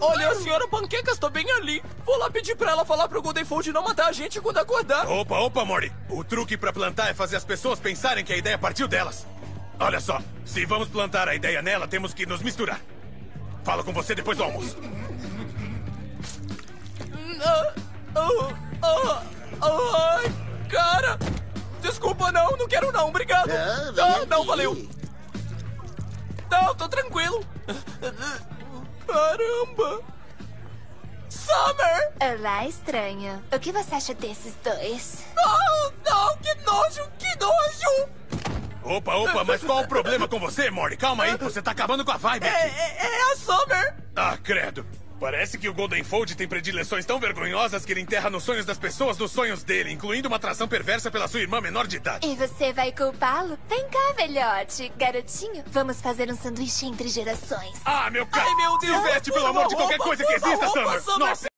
Olha, a senhora Panquecas tá bem ali. Vou lá pedir pra ela falar pro Golden Fold não matar a gente quando acordar. Opa, opa, Morty. O truque pra plantar é fazer as pessoas pensarem que a ideia partiu delas. Olha só, se vamos plantar a ideia nela, temos que nos misturar. Falo com você depois do almoço. Ah, ah, ah, Ai, cara. Desculpa, não. Não quero não. Obrigado. Ah, Ah, não, aqui. valeu. Não, tô tranquilo. Caramba. Summer! Olá, estranho. O que você acha desses dois? Ah, não, que nojo, que nojo! Opa, opa, mas qual o problema com você, Morty? Calma aí, você tá acabando com a vibe É, aqui. é, é a Summer! Ah, credo. Parece que o Golden Fold tem predileções tão vergonhosas que ele enterra nos sonhos das pessoas nos sonhos dele, incluindo uma atração perversa pela sua irmã menor de idade. E você vai culpá-lo? Vem cá, velhote. Garotinho, vamos fazer um sanduíche entre gerações. Ah, meu cara! Ai, meu Deus! Se veste, pelo amor de qualquer coisa que exista! Summer! Nossa!